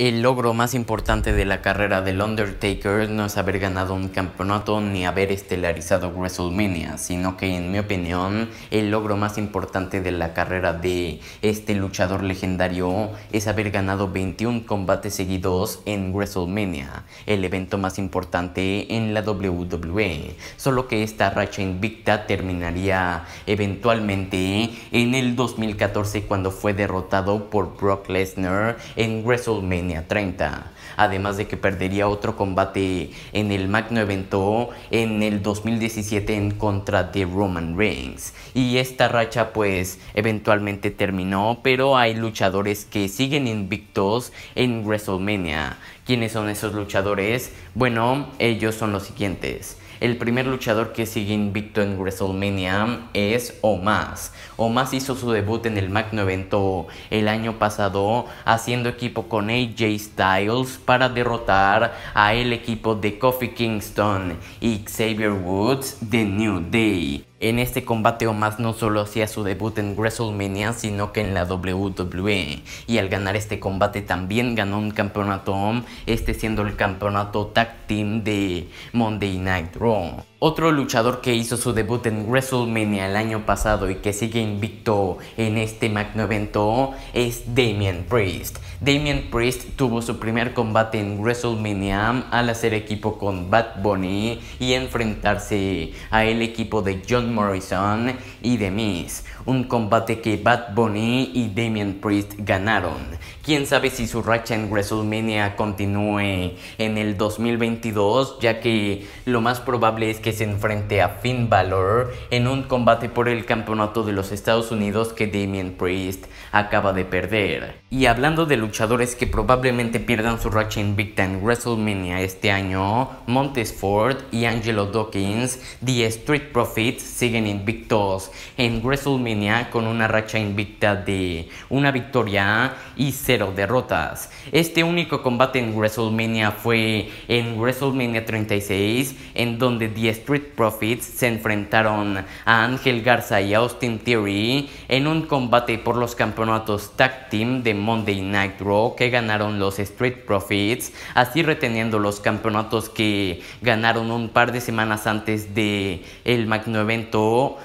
El logro más importante de la carrera del Undertaker no es haber ganado un campeonato ni haber estelarizado WrestleMania, sino que en mi opinión el logro más importante de la carrera de este luchador legendario es haber ganado 21 combates seguidos en WrestleMania, el evento más importante en la WWE, solo que esta racha invicta terminaría eventualmente en el 2014 cuando fue derrotado por Brock Lesnar en WrestleMania 30. Además de que perdería otro combate en el magno evento en el 2017 en contra de Roman Reigns. Y esta racha pues eventualmente terminó, pero hay luchadores que siguen invictos en WrestleMania. ¿Quiénes son esos luchadores? Bueno, ellos son los siguientes. El primer luchador que sigue invicto en WrestleMania es Omas. Omas hizo su debut en el magno evento el año pasado haciendo equipo con AJ Styles para derrotar a el equipo de Kofi Kingston y Xavier Woods de New Day. En este combate Omas no solo hacía su debut en WrestleMania, sino que en la WWE. Y al ganar este combate también ganó un campeonato, este siendo el campeonato tag team de Monday Night Raw. Otro luchador que hizo su debut en WrestleMania el año pasado y que sigue invicto en este magno evento es Damian Priest. Damian Priest tuvo su primer combate en WrestleMania al hacer equipo con Bad Bunny y enfrentarse a el equipo de John Morrison y The Miz. Un combate que Bad Bunny y Damian Priest ganaron. Quién sabe si su racha en WrestleMania continúe en el 2022, ya que lo más probable es que se enfrente a Finn Balor en un combate por el campeonato de los Estados Unidos que Damian Priest acaba de perder. Y hablando de luchadores que probablemente pierdan su racha invicta en WrestleMania este año, Montes Ford y Angelo Dawkins, The Street Profits, siguen invictos en WrestleMania con una racha invicta de una victoria y cero derrotas. Este único combate en WrestleMania fue en WrestleMania 36, en donde The Street Profits se enfrentaron a Ángel Garza y Austin Theory en un combate por los campeonatos Tag Team de Monday Night Raw que ganaron los Street Profits, así reteniendo los campeonatos que ganaron un par de semanas antes de el magno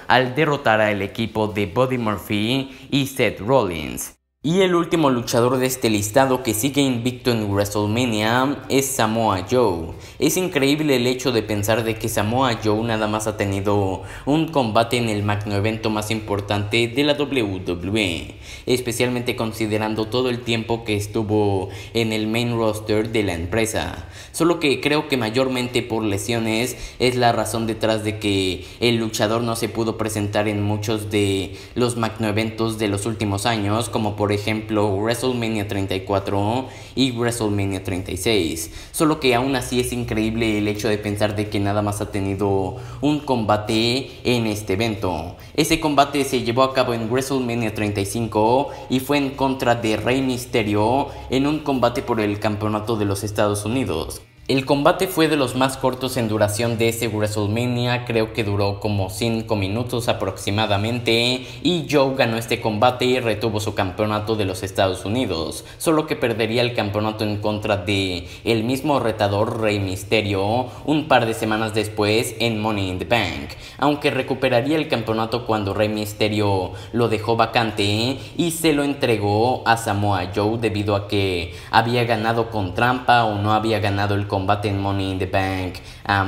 al derrotar al equipo de Buddy Murphy y Seth Rollins. Y el último luchador de este listado que sigue invicto en WrestleMania es Samoa Joe. Es increíble el hecho de pensar de que Samoa Joe nada más ha tenido un combate en el magno evento más importante de la WWE, especialmente considerando todo el tiempo que estuvo en el main roster de la empresa. Solo que creo que mayormente por lesiones es la razón detrás de que el luchador no se pudo presentar en muchos de los magno eventos de los últimos años, como por ejemplo WrestleMania 34 y WrestleMania 36. Solo que aún así es increíble el hecho de pensar de que nada más ha tenido un combate en este evento. Ese combate se llevó a cabo en WrestleMania 35 y fue en contra de Rey Mysterio en un combate por el campeonato de los Estados Unidos. El combate fue de los más cortos en duración de ese WrestleMania, creo que duró como 5 minutos aproximadamente, y Joe ganó este combate y retuvo su campeonato de los Estados Unidos, solo que perdería el campeonato en contra de el mismo retador Rey Mysterio un par de semanas después en Money in the Bank, aunque recuperaría el campeonato cuando Rey Mysterio lo dejó vacante y se lo entregó a Samoa Joe debido a que había ganado con trampa o no había ganado el combate Money in the Bank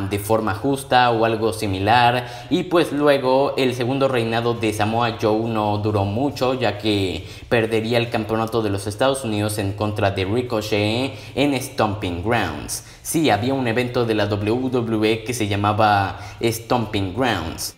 de forma justa o algo similar. Y pues luego el segundo reinado de Samoa Joe no duró mucho ya que perdería el campeonato de los Estados Unidos en contra de Ricochet en Stomping Grounds. Sí, había un evento de la WWE que se llamaba Stomping Grounds.